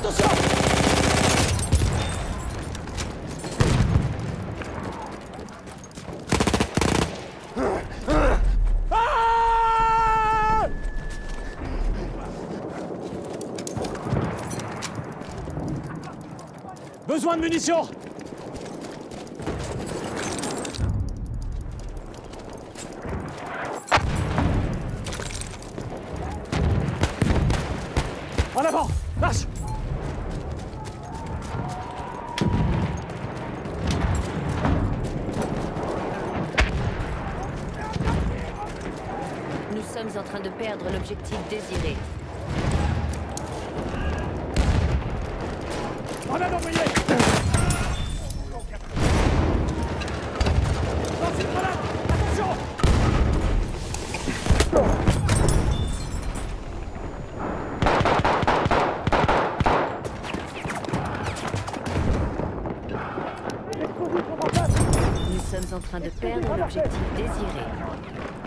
Attention. Ah Besoin de munitions. En avant Marche sommes en train de perdre l'objectif désiré. En avant, Nous sommes en train de perdre l'objectif désiré.